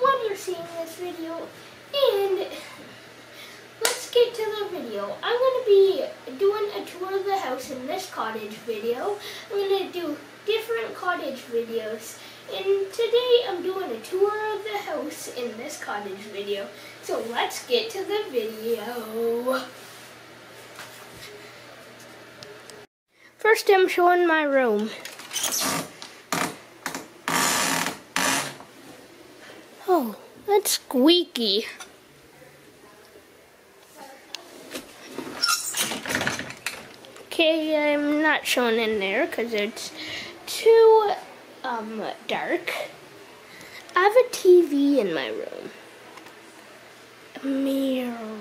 when you're seeing this video and let's get to the video. I'm gonna be doing a tour of the house in this cottage video. I'm gonna do different cottage videos and today I'm doing a tour of the house in this cottage video. So let's get to the video. First I'm showing my room. Oh, that's squeaky. Okay, I'm not showing in there because it's too um, dark. I have a TV in my room. A mirror.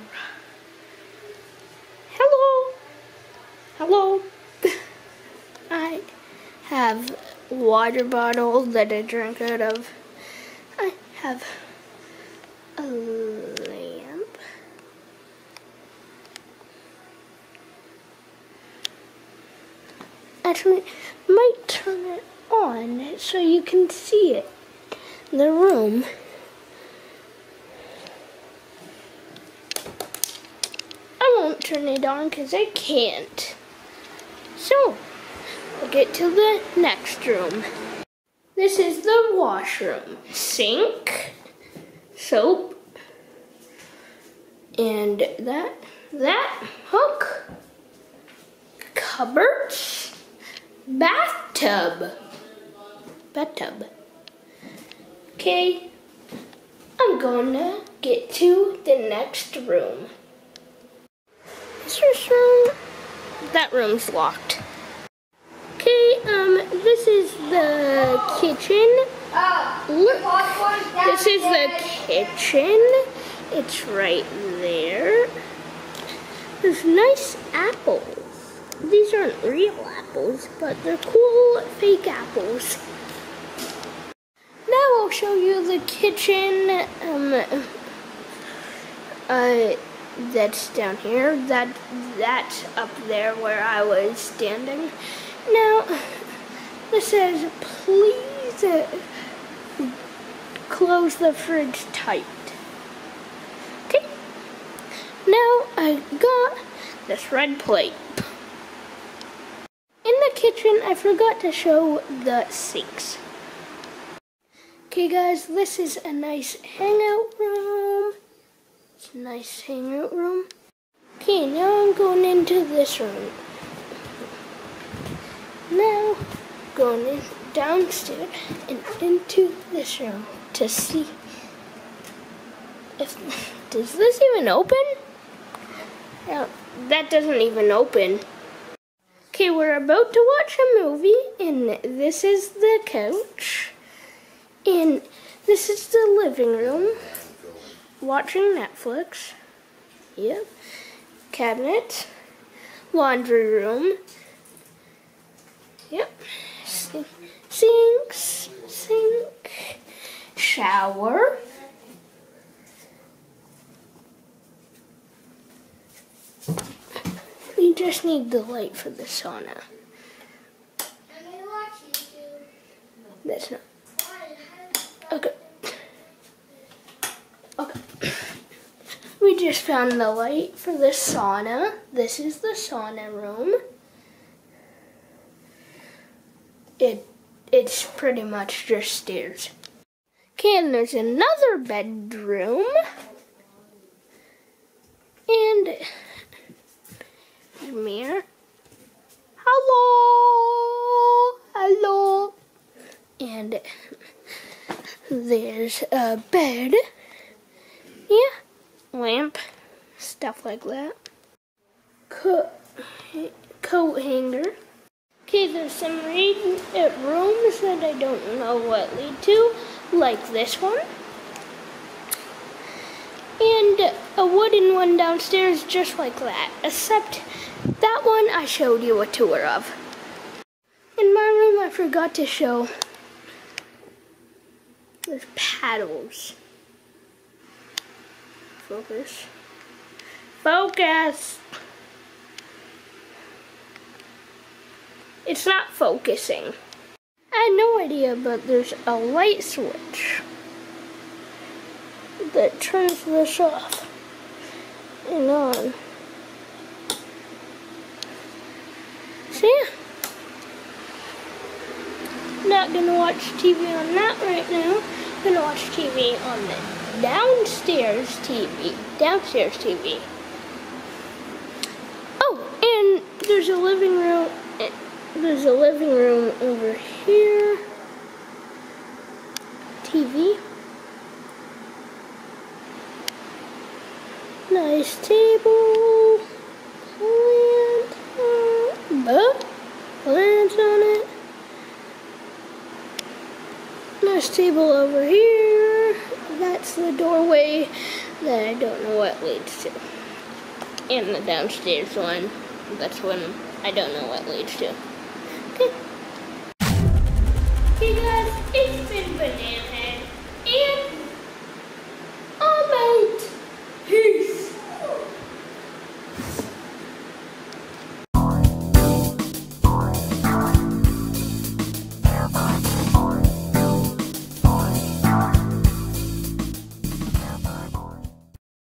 Hello. Hello. I have water bottle that I drink out of. Have a lamp. Actually, might turn it on so you can see it. The room. I won't turn it on because I can't. So, we'll get to the next room. This is the washroom. Sink, soap, and that, that hook, cupboards, bathtub bathtub. Okay, I'm gonna get to the next room. This room, that room's locked. This is the kitchen. Look, this is the kitchen. It's right there. There's nice apples. These aren't real apples, but they're cool fake apples. Now I'll show you the kitchen. Um, uh, that's down here. That that's up there where I was standing. Now, this says, please uh, close the fridge tight. Okay. Now I got this red plate. In the kitchen, I forgot to show the sinks. Okay guys, this is a nice hangout room. It's a nice hangout room. Okay, now I'm going into this room. Now, going in downstairs and into this room to see if, does this even open? No, that doesn't even open. Okay, we're about to watch a movie and this is the couch. And this is the living room. Watching Netflix. Yep. Cabinet. Laundry room. Yep. Sinks. Sink. Shower. We just need the light for the sauna. That's not. Okay. Okay. We just found the light for the sauna. This is the sauna room. It it's pretty much just stairs. Okay, and there's another bedroom. And mirror. Hello. Hello. And there's a bed. Yeah. Lamp. Stuff like that. Coat, coat hanger. Okay, there's some rooms that I don't know what lead to, like this one. And a wooden one downstairs just like that, except that one I showed you a tour of. In my room I forgot to show there's paddles. Focus. Focus! It's not focusing. I had no idea, but there's a light switch that turns this off and on. Yeah. Not gonna watch TV on that right now. Gonna watch TV on the downstairs TV. Downstairs TV. Oh, and there's a living room. There's a living room over here. TV. Nice table. Plants on it. Nice table over here. That's the doorway that I don't know what leads to. And the downstairs one. That's one I don't know what leads to. Digga, ich bin belehrt.